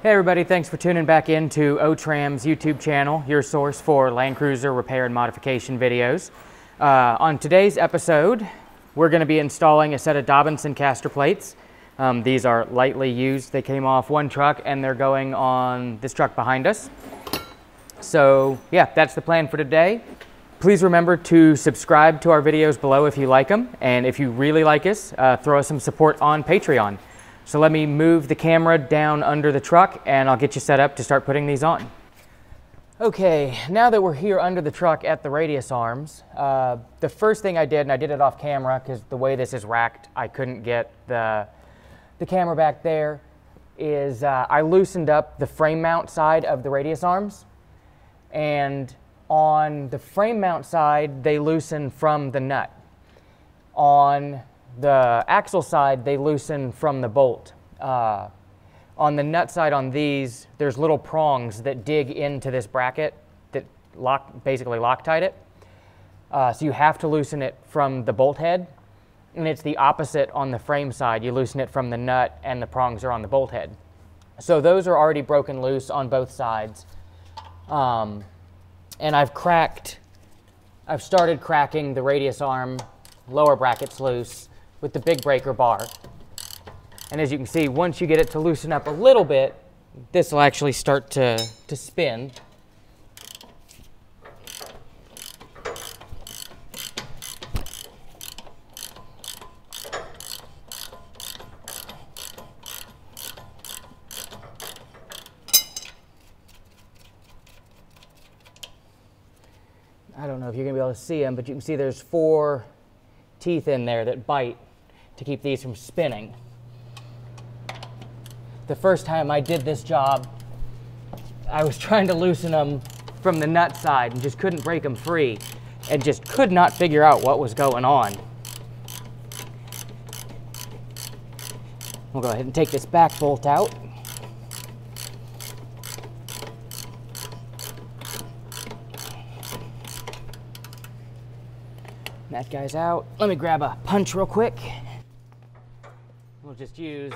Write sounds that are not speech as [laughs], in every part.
Hey everybody, thanks for tuning back in to OTRAMM's YouTube channel, your source for Land Cruiser repair and modification videos. Uh, on today's episode, we're going to be installing a set of Dobinson caster plates. Um, these are lightly used. They came off one truck and they're going on this truck behind us. So yeah, that's the plan for today. Please remember to subscribe to our videos below if you like them. And if you really like us, uh, throw us some support on Patreon. So let me move the camera down under the truck and I'll get you set up to start putting these on. Okay, now that we're here under the truck at the radius arms, uh, the first thing I did, and I did it off camera because the way this is racked, I couldn't get the, the camera back there, is uh, I loosened up the frame mount side of the radius arms. And on the frame mount side, they loosen from the nut. On the axle side, they loosen from the bolt. Uh, on the nut side on these, there's little prongs that dig into this bracket that lock, basically Loctite it. Uh, so you have to loosen it from the bolt head. And it's the opposite on the frame side. You loosen it from the nut and the prongs are on the bolt head. So those are already broken loose on both sides. Um, and I've cracked, I've started cracking the radius arm lower brackets loose with the big breaker bar. And as you can see, once you get it to loosen up a little bit, this will actually start to, to spin. I don't know if you're to be able to see them, but you can see there's four teeth in there that bite to keep these from spinning. The first time I did this job, I was [laughs] trying to loosen them from the nut side and just couldn't break them free and just could not figure out what was going on. We'll go ahead and take this back bolt out. That guy's out. Let me grab a punch real quick. We'll just use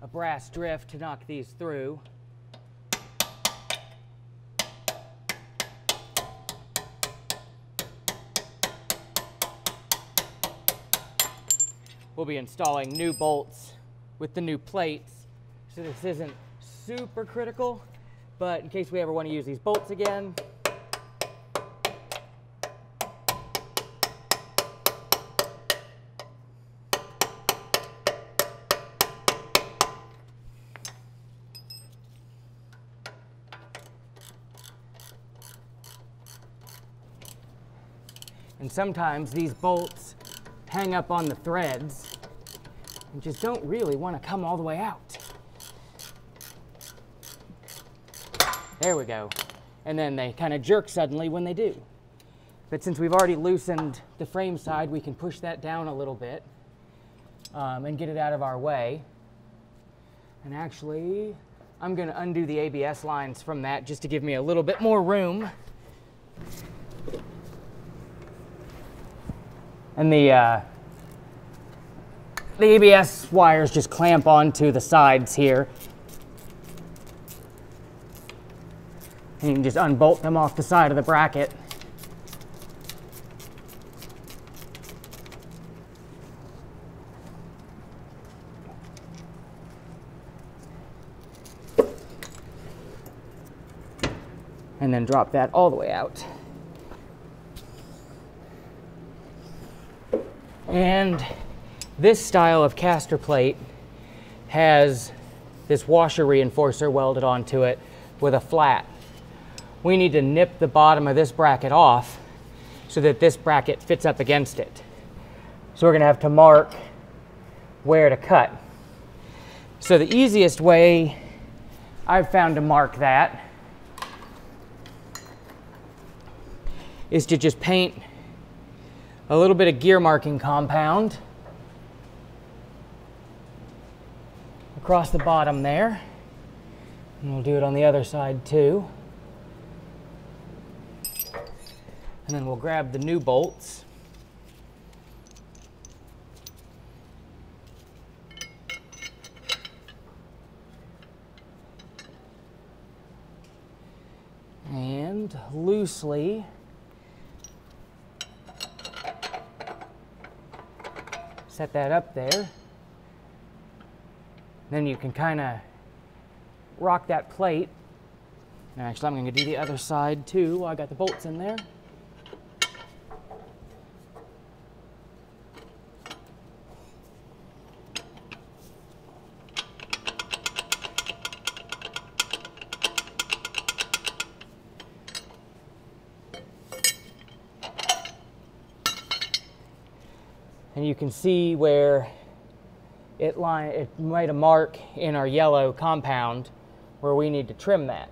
a brass drift to knock these through. We'll be installing new bolts with the new plates. So this isn't super critical, but in case we ever want to use these bolts again, sometimes these bolts hang up on the threads and just don't really want to come all the way out. There we go. And then they kind of jerk suddenly when they do. But since we've already loosened the frame side, we can push that down a little bit um, and get it out of our way. And actually, I'm going to undo the ABS lines from that just to give me a little bit more room. And the, uh, the ABS wires just clamp onto the sides here. And you can just unbolt them off the side of the bracket. And then drop that all the way out. And this style of caster plate has this washer reinforcer welded onto it with a flat. We need to nip the bottom of this bracket off so that this bracket fits up against it. So we're gonna have to mark where to cut. So the easiest way I've found to mark that is to just paint a little bit of gear marking compound across the bottom there. And we'll do it on the other side too. And then we'll grab the new bolts. And loosely set that up there. Then you can kind of rock that plate. Actually, I'm going to do the other side too while I got the bolts in there. Can see where it, line, it made a mark in our yellow compound where we need to trim that.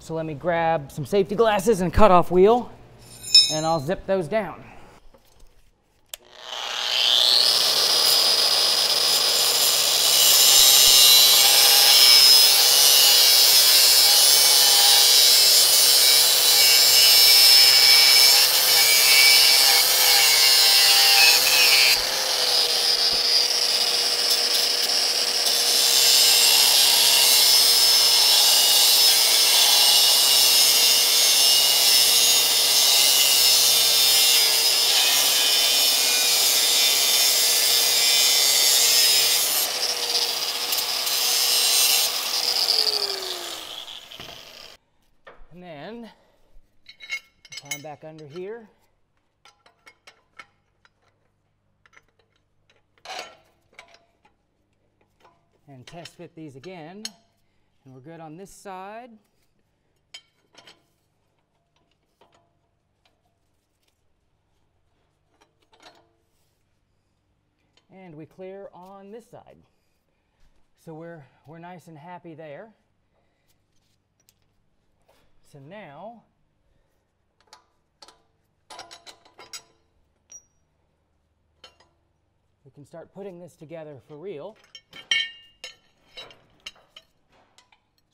So let me grab some safety glasses and cutoff wheel and I'll zip those down. back under here. And test fit these again. And we're good on this side. And we clear on this side. So we're, we're nice and happy there. So now we can start putting this together for real.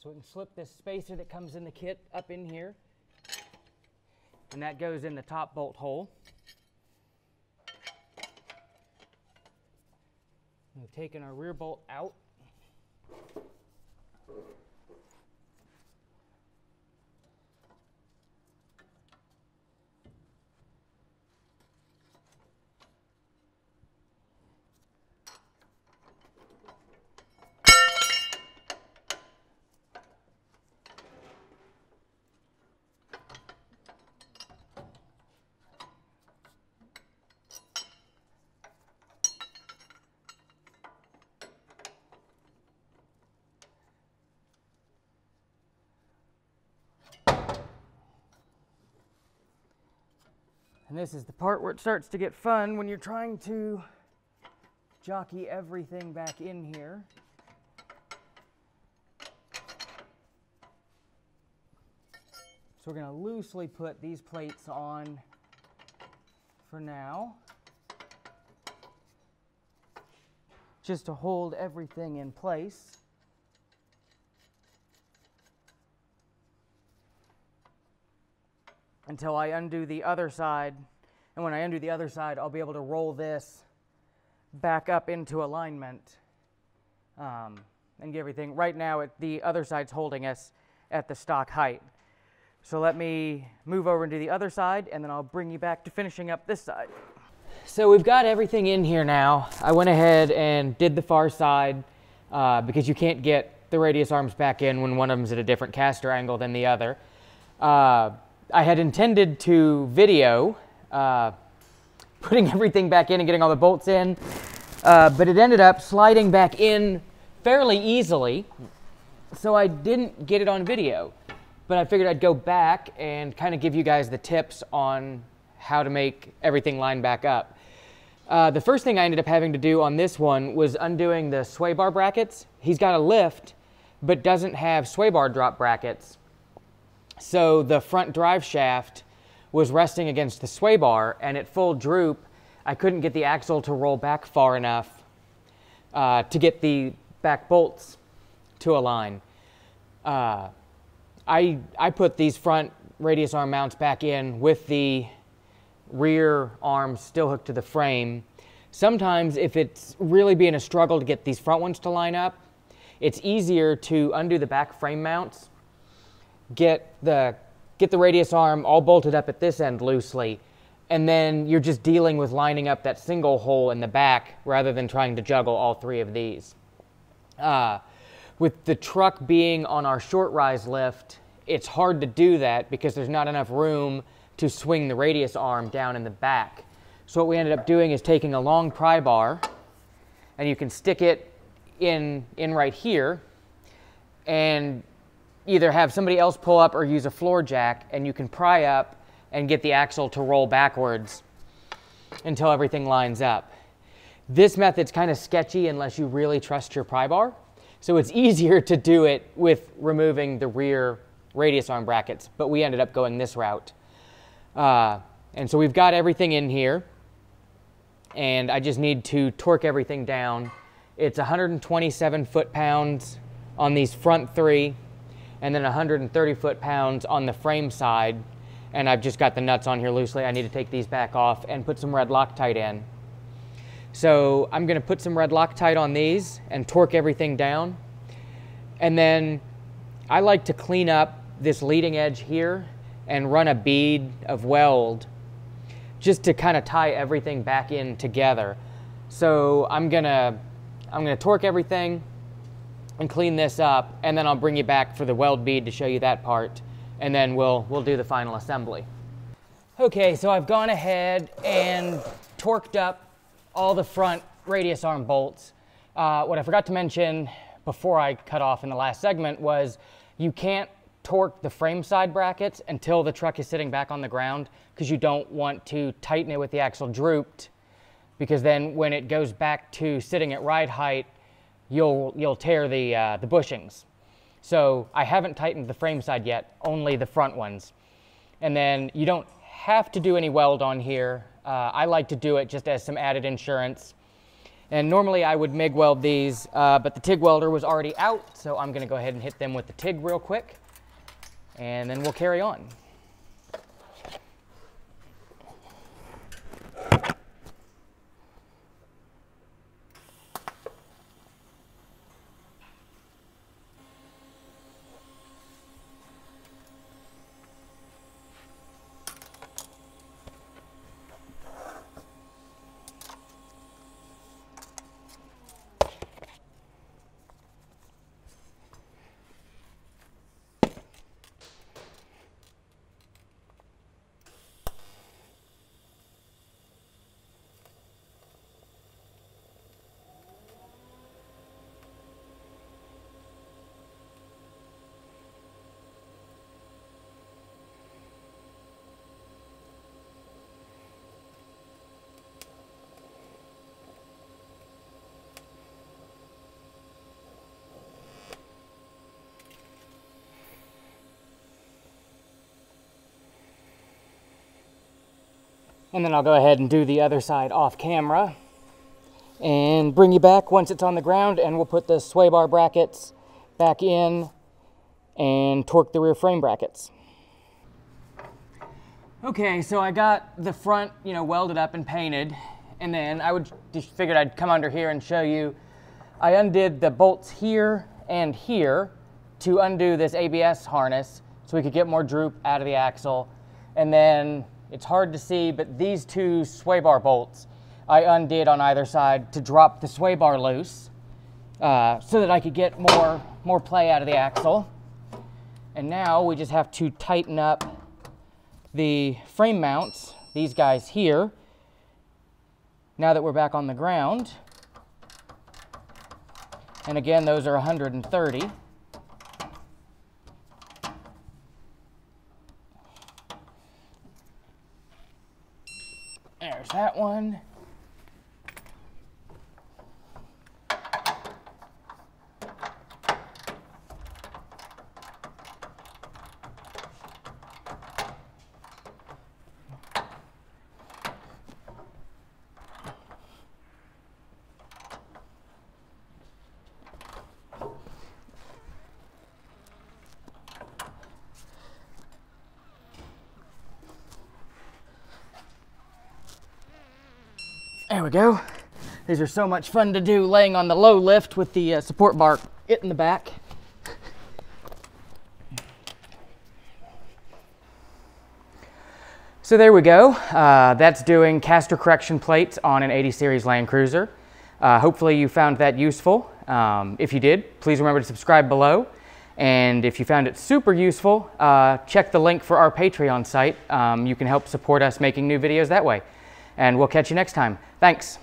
So we can slip this spacer that comes in the kit up in here. And that goes in the top bolt hole. We've taken our rear bolt out. And this is the part where it starts to get fun when you're trying to jockey everything back in here. So we're going to loosely put these plates on for now. Just to hold everything in place. Until I undo the other side. And when I undo the other side, I'll be able to roll this back up into alignment um, and get everything. Right now, it, the other side's holding us at the stock height. So let me move over into the other side, and then I'll bring you back to finishing up this side. So we've got everything in here now. I went ahead and did the far side uh, because you can't get the radius arms back in when one of them's at a different caster angle than the other. Uh, I had intended to video uh, putting [laughs] everything back in and getting all the bolts in, uh, but it ended up sliding back in fairly easily, so I didn't get it on video. But I figured I'd go back and kind of give you guys the tips on how to make everything line back up. Uh, the first thing I ended up having to do on this one was undoing the sway bar brackets. He's got a lift, but doesn't have sway bar drop brackets. So the front drive shaft was resting against the sway bar, and at full droop, I couldn't get the axle to roll back far enough uh, to get the back bolts to align. Uh, I, I put these front radius arm mounts back in with the rear arms still hooked to the frame. Sometimes if it's really being a struggle to get these front ones to line up, it's easier to undo the back frame mounts get the get the radius arm all bolted up at this end loosely, and then you're just dealing with lining up that single hole in the back rather than trying to juggle all three of these. Uh, with the truck being on our short rise lift, it's hard to do that because there's not enough room to swing the radius arm down in the back. So what we ended up doing is taking a long pry bar and you can stick it in, in right here and either have somebody else pull up or use a floor jack and you can pry up and get the axle to roll backwards until everything lines up. This method's kind of sketchy unless you really trust your pry bar. So it's [laughs] easier to do it with removing the rear radius arm brackets, but we ended up going this route. Uh, and so we've got everything in here, and I just need to torque everything down. It's 127 foot-pounds on these front three, and then 130 foot-pounds on the frame side, and I've just got the nuts on here loosely. I need to take these back off and put some red Loctite in. So I'm gonna put some red Loctite on these and torque everything down. And then I like to clean up this leading edge here and run a bead of weld just to kind of tie everything back in together. So I'm gonna, I'm gonna torque everything and clean this up and then I'll bring you back for the weld bead to show you that part and then we'll, we'll do the final assembly. Okay, so I've gone ahead and torqued up all the front radius arm bolts. Uh, what I forgot to mention before I cut off in the last segment was you can't torque the frame side brackets until the truck is sitting back on the ground because you don't want to tighten it with the axle drooped because then when it goes back to sitting at ride height, you'll, you'll tear the, uh, the bushings. So I haven't tightened the frame side yet, only the front ones. And then you don't have to do any weld on here. Uh, I like to do it just as some added insurance. And normally I would MIG weld these, uh, but the TIG welder was already out, so I'm gonna go ahead and hit them with the TIG real quick, and then we'll carry on. And then I'll go ahead and do the other side off camera and bring you back once it's on the ground and we'll put the sway bar brackets back in and torque the rear frame brackets. Okay, so I got the front, you know, welded up and painted and then I would just figured I'd come under here and show you. I undid the bolts here and here to undo this ABS harness so we could get more droop out of the axle. And then it's hard to see, but these two sway bar bolts I undid on either side to drop the sway bar loose uh, so that I could get more, more play out of the axle. And now we just have to tighten up the frame mounts, these guys here, now that we're back on the ground. And again, those are 130. There's that one. There we go. These are so much fun to do laying on the low lift with the uh, support bar it in the back. So there we go. Uh, that's doing caster correction plates on an 80 series Land Cruiser. Uh, hopefully you found that useful. Um, if you did, please remember to subscribe below. And if you found it super useful, uh, check the link for our Patreon site. Um, you can help support us making new videos that way. And we'll catch you next time. Thanks.